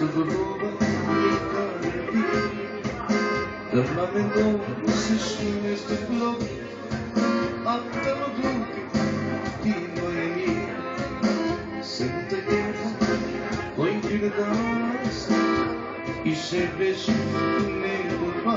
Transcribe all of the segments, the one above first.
të dhurova një karëti Të ma mendohë si shmines të flok Atë të më duke ti më e mirë Se më të jetë Pojnë ty në dasë Ishe vesh në kurba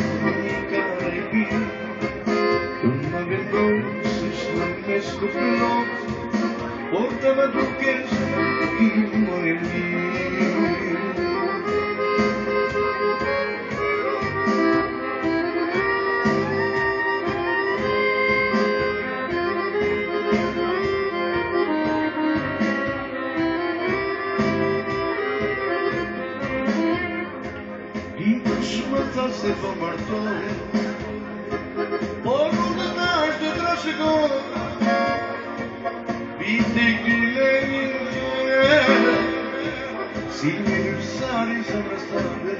তবে বুকের Você bombardou Si një nërësari së mërëstave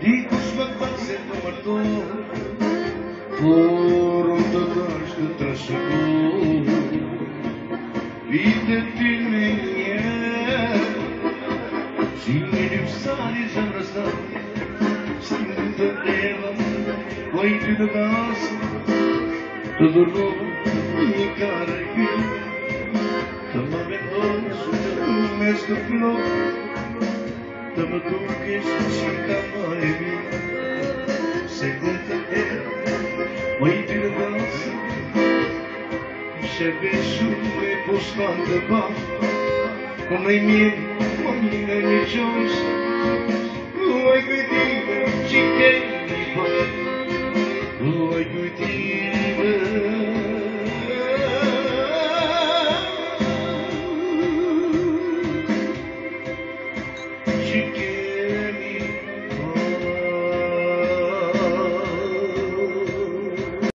Di të shumë të se po martohet Por unë të është të trashëgohet Vite këtile një Si një ljusari zemrës të Si në të eva Po i ty të dasë Të dhurrovë tu mes të flok Të më dukesh që ka më e mirë Se ku të eva Po i ty të dasë Ishe beshu e postan të bafë Come i miei uomini nei miei giorni,